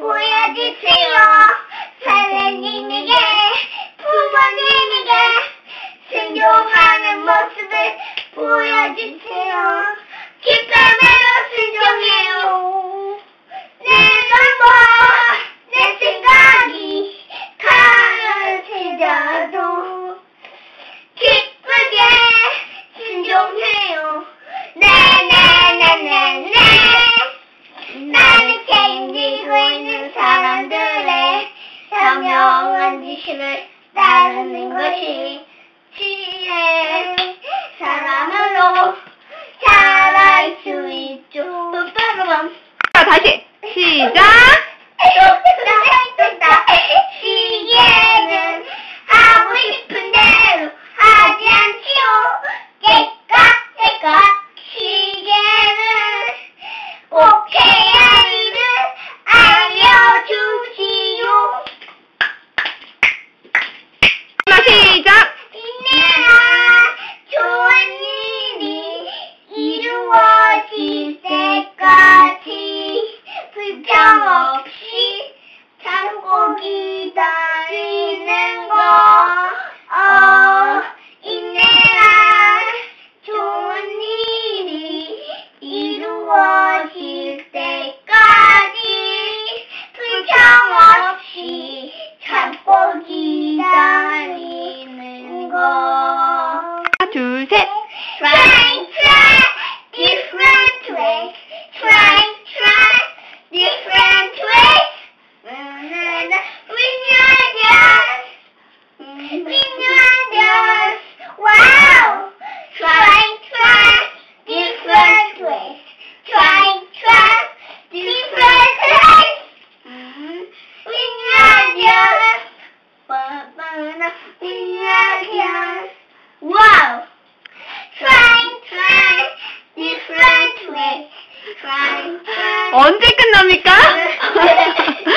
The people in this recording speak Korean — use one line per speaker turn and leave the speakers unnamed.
보여주세요. 선생님에게, 부모님에게 순종하는 모습을 보여주세요. 기쁨으로 순종해요. 내 마음과 내 생각이 가라앉아도 기쁘게 순종해요. 네네네네네. 나는 책임지고 지식을 따르는 것이 지혜 사람으로 자랄 수 있죠. 빠빠라밤.
자, 다시. 시작.
하
언제 끝납니까? 네.